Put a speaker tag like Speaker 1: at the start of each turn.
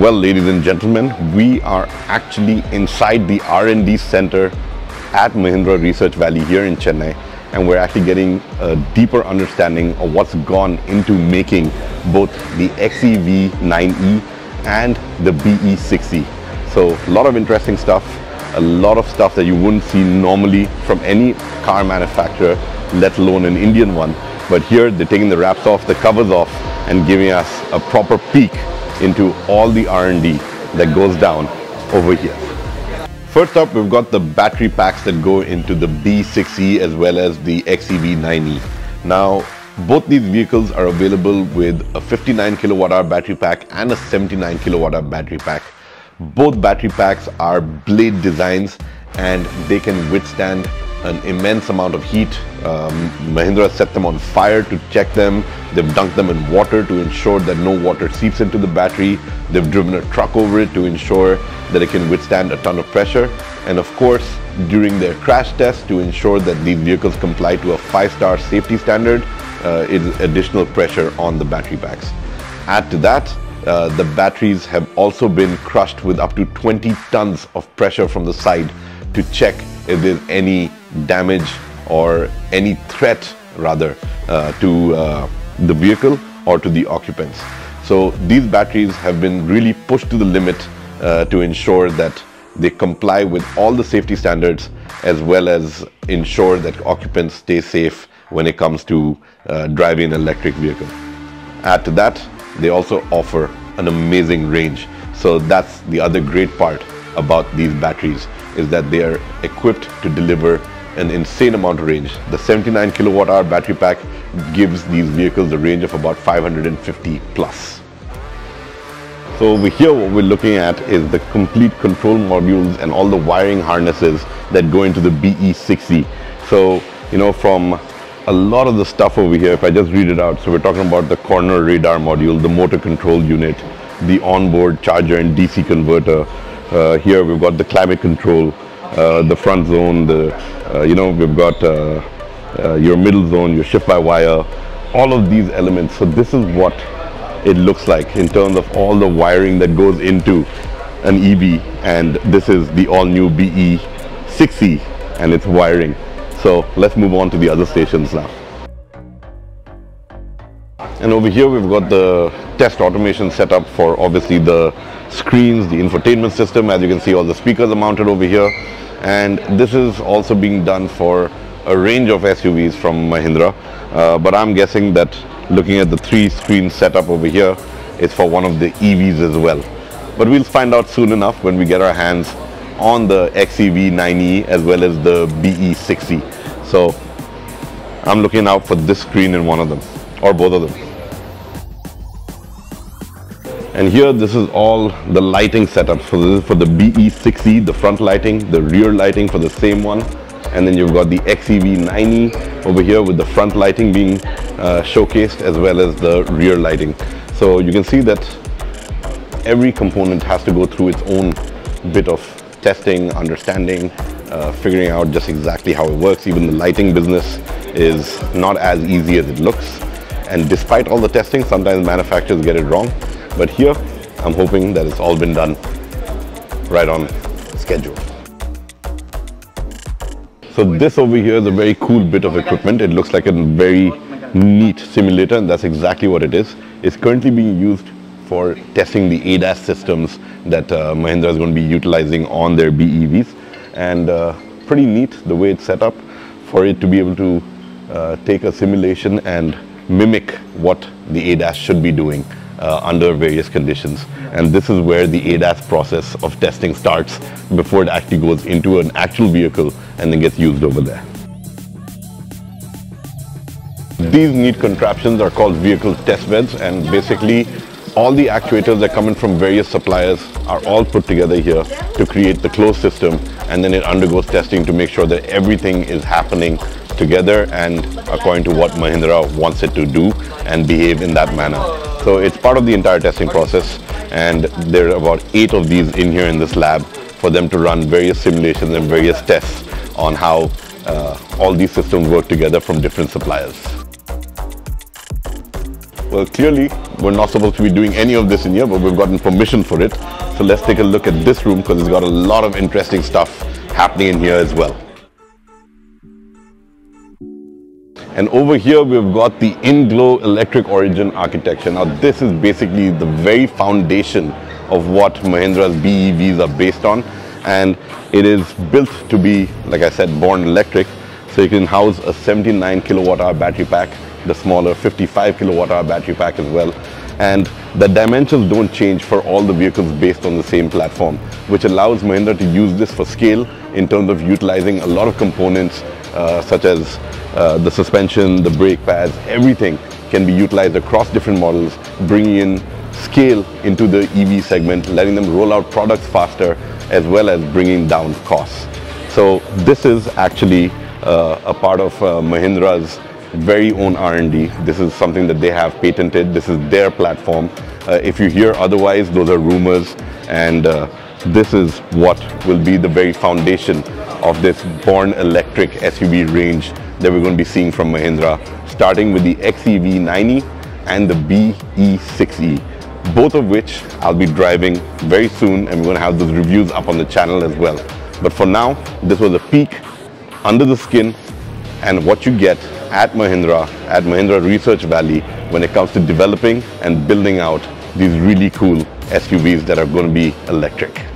Speaker 1: Well, ladies and gentlemen, we are actually inside the R&D center at Mahindra Research Valley here in Chennai and we're actually getting a deeper understanding of what's gone into making both the XEV9E and the BE6E. So a lot of interesting stuff, a lot of stuff that you wouldn't see normally from any car manufacturer, let alone an Indian one. But here they're taking the wraps off, the covers off and giving us a proper peek into all the R&D that goes down over here. First up, we've got the battery packs that go into the BE6E as well as the XEV9E. Now, both these vehicles are available with a 59 kilowatt hour battery pack and a 79 kilowatt hour battery pack. Both battery packs are blade designs and they can withstand an immense amount of heat. Um, Mahindra set them on fire to check them. They've dunked them in water to ensure that no water seeps into the battery. They've driven a truck over it to ensure that it can withstand a ton of pressure. And of course, during their crash test to ensure that these vehicles comply to a five-star safety standard uh, is additional pressure on the battery packs. Add to that, uh, the batteries have also been crushed with up to 20 tons of pressure from the side to check if there's any damage or any threat rather uh, to uh, the vehicle or to the occupants. So these batteries have been really pushed to the limit uh, to ensure that they comply with all the safety standards as well as ensure that occupants stay safe when it comes to uh, driving an electric vehicle. Add to that, they also offer an amazing range. So that's the other great part about these batteries is that they are equipped to deliver an insane amount of range. The 79 kilowatt hour battery pack gives these vehicles a range of about 550 plus. So over here what we're looking at is the complete control modules and all the wiring harnesses that go into the BE6E. So, you know, from a lot of the stuff over here, if I just read it out, so we're talking about the corner radar module, the motor control unit, the onboard charger and DC converter, uh, here we've got the climate control, the front zone, the uh, you know we've got uh, uh, your middle zone, your shift by wire, all of these elements. So this is what it looks like in terms of all the wiring that goes into an EV, and this is the all-new BE6E and its wiring. So let's move on to the other stations now. And over here we've got the test automation setup for obviously the screens, the infotainment system. As you can see all the speakers are mounted over here. And this is also being done for a range of SUVs from Mahindra. Uh, but I'm guessing that looking at the three screen setup over here, it's for one of the EVs as well. But we'll find out soon enough when we get our hands on the XEV9E as well as the BE6E. So I'm looking out for this screen in one of them or both of them. And here, this is all the lighting setup. So this is for the BE6E, the front lighting, the rear lighting for the same one. And then you've got the XEV9E over here with the front lighting being uh, showcased as well as the rear lighting. So you can see that every component has to go through its own bit of testing, understanding, uh, figuring out just exactly how it works. Even the lighting business is not as easy as it looks. And despite all the testing, sometimes manufacturers get it wrong. But here, I'm hoping that it's all been done right on schedule. So this over here is a very cool bit of equipment. It looks like a very neat simulator and that's exactly what it is. It's currently being used for testing the ADAS systems that uh, Mahindra is going to be utilizing on their BEVs and uh, pretty neat the way it's set up for it to be able to uh, take a simulation and mimic what the ADAS should be doing uh, under various conditions. And this is where the ADAS process of testing starts before it actually goes into an actual vehicle and then gets used over there. These neat contraptions are called vehicle test beds and basically all the actuators that come in from various suppliers are all put together here to create the closed system and then it undergoes testing to make sure that everything is happening together and according to what Mahindra wants it to do and behave in that manner. So it's part of the entire testing process and there are about eight of these in here in this lab for them to run various simulations and various tests on how uh, all these systems work together from different suppliers. Well, clearly, we're not supposed to be doing any of this in here, but we've gotten permission for it. So let's take a look at this room because it's got a lot of interesting stuff happening in here as well. And over here, we've got the INGLO Electric Origin architecture. Now, this is basically the very foundation of what Mahindra's BEVs are based on. And it is built to be, like I said, born electric. So you can house a 79 kilowatt hour battery pack, the smaller 55 kilowatt hour battery pack as well. And the dimensions don't change for all the vehicles based on the same platform, which allows Mahindra to use this for scale in terms of utilizing a lot of components uh, such as uh, the suspension, the brake pads, everything can be utilized across different models, bringing in scale into the EV segment, letting them roll out products faster, as well as bringing down costs. So this is actually uh, a part of uh, Mahindra's very own R&D. This is something that they have patented. This is their platform. Uh, if you hear otherwise, those are rumors. And this is what will be the very foundation of this born electric SUV range that we're going to be seeing from Mahindra, starting with the XEV9E and the BE6E, both of which I'll be driving very soon and we're going to have those reviews up on the channel as well. But for now, this was a peek under the skin and what you get at Mahindra, at Mahindra Research Valley when it comes to developing and building out these really cool SUVs that are going to be electric.